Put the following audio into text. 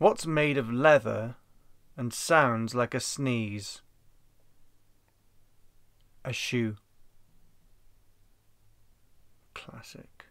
What's made of leather and sounds like a sneeze? A shoe. Classic.